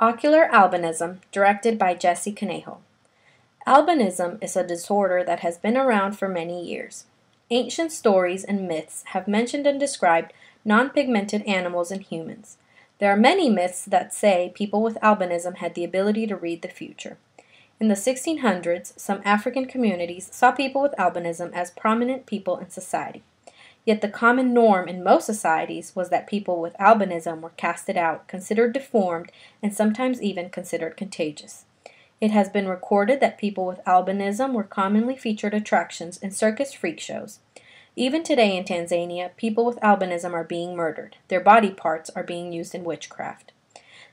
Ocular Albinism, directed by Jesse Conejo. Albinism is a disorder that has been around for many years. Ancient stories and myths have mentioned and described non-pigmented animals and humans. There are many myths that say people with albinism had the ability to read the future. In the 1600s, some African communities saw people with albinism as prominent people in society. Yet the common norm in most societies was that people with albinism were casted out, considered deformed, and sometimes even considered contagious. It has been recorded that people with albinism were commonly featured attractions in circus freak shows. Even today in Tanzania, people with albinism are being murdered. Their body parts are being used in witchcraft.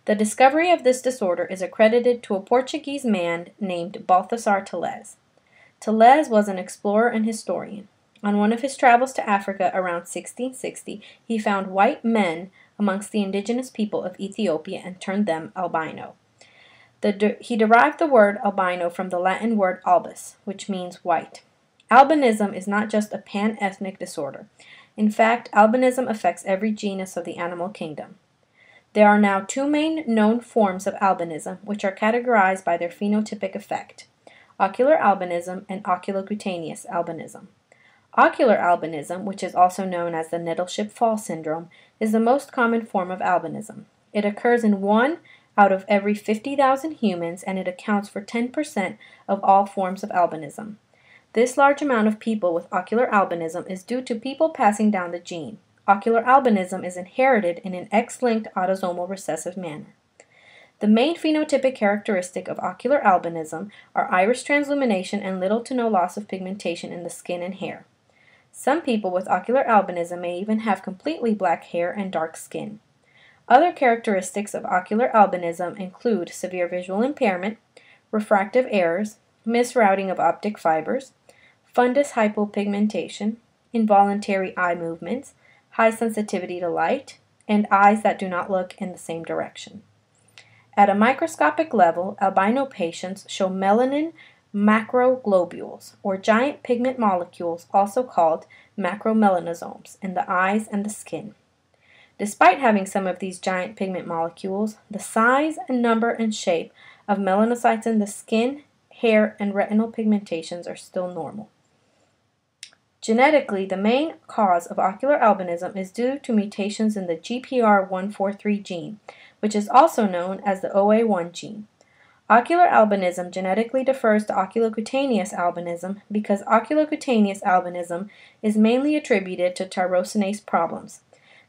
The discovery of this disorder is accredited to a Portuguese man named Balthasar Teles. Teles was an explorer and historian. On one of his travels to Africa around 1660, he found white men amongst the indigenous people of Ethiopia and turned them albino. The, he derived the word albino from the Latin word albus, which means white. Albinism is not just a pan-ethnic disorder. In fact, albinism affects every genus of the animal kingdom. There are now two main known forms of albinism, which are categorized by their phenotypic effect ocular albinism and oculocutaneous albinism. Ocular albinism, which is also known as the Nettleship Fall syndrome, is the most common form of albinism. It occurs in one out of every 50,000 humans and it accounts for 10% of all forms of albinism. This large amount of people with ocular albinism is due to people passing down the gene. Ocular albinism is inherited in an X-linked autosomal recessive manner. The main phenotypic characteristic of ocular albinism are iris transillumination and little to no loss of pigmentation in the skin and hair. Some people with ocular albinism may even have completely black hair and dark skin. Other characteristics of ocular albinism include severe visual impairment, refractive errors, misrouting of optic fibers, fundus hypopigmentation, involuntary eye movements, high sensitivity to light, and eyes that do not look in the same direction. At a microscopic level, albino patients show melanin macroglobules, or giant pigment molecules, also called macromelanosomes, in the eyes and the skin. Despite having some of these giant pigment molecules, the size and number and shape of melanocytes in the skin, hair, and retinal pigmentations are still normal. Genetically, the main cause of ocular albinism is due to mutations in the GPR143 gene, which is also known as the OA1 gene. Ocular albinism genetically differs to oculocutaneous albinism because oculocutaneous albinism is mainly attributed to tyrosinase problems.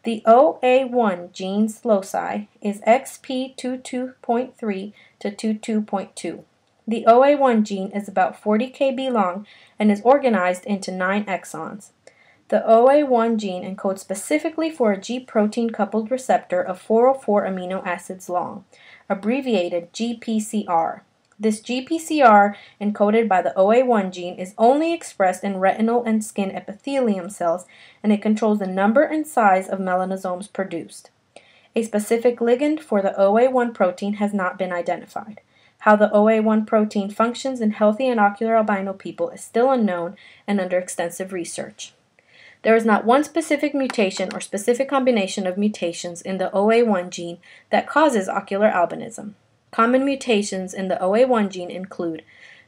The OA1 gene's loci is XP22.3 to 22.2. The OA1 gene is about 40 kb long and is organized into nine exons. The OA1 gene encodes specifically for a G protein coupled receptor of 404 amino acids long abbreviated GPCR. This GPCR, encoded by the OA1 gene, is only expressed in retinal and skin epithelium cells, and it controls the number and size of melanosomes produced. A specific ligand for the OA1 protein has not been identified. How the OA1 protein functions in healthy and ocular albino people is still unknown and under extensive research. There is not one specific mutation or specific combination of mutations in the OA1 gene that causes ocular albinism. Common mutations in the OA1 gene include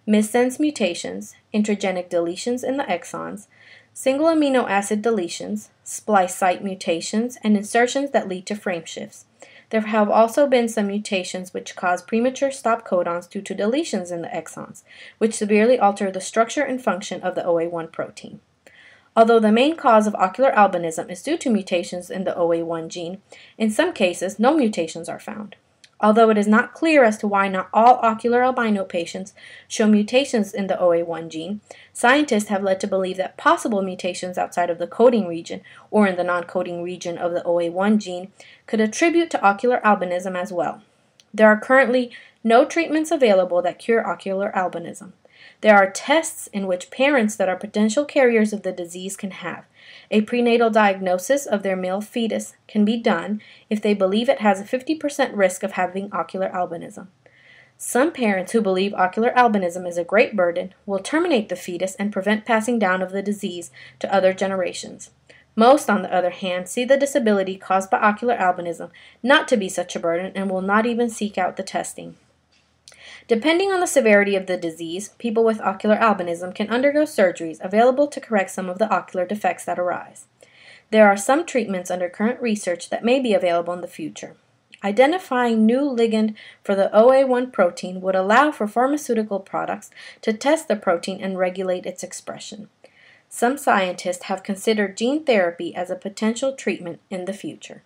missense mutations, intragenic deletions in the exons, single amino acid deletions, splice site mutations, and insertions that lead to frame shifts. There have also been some mutations which cause premature stop codons due to deletions in the exons, which severely alter the structure and function of the OA1 protein. Although the main cause of ocular albinism is due to mutations in the OA1 gene, in some cases no mutations are found. Although it is not clear as to why not all ocular albino patients show mutations in the OA1 gene, scientists have led to believe that possible mutations outside of the coding region or in the non-coding region of the OA1 gene could attribute to ocular albinism as well. There are currently no treatments available that cure ocular albinism. There are tests in which parents that are potential carriers of the disease can have. A prenatal diagnosis of their male fetus can be done if they believe it has a 50% risk of having ocular albinism. Some parents who believe ocular albinism is a great burden will terminate the fetus and prevent passing down of the disease to other generations. Most, on the other hand, see the disability caused by ocular albinism not to be such a burden and will not even seek out the testing. Depending on the severity of the disease, people with ocular albinism can undergo surgeries available to correct some of the ocular defects that arise. There are some treatments under current research that may be available in the future. Identifying new ligand for the OA1 protein would allow for pharmaceutical products to test the protein and regulate its expression. Some scientists have considered gene therapy as a potential treatment in the future.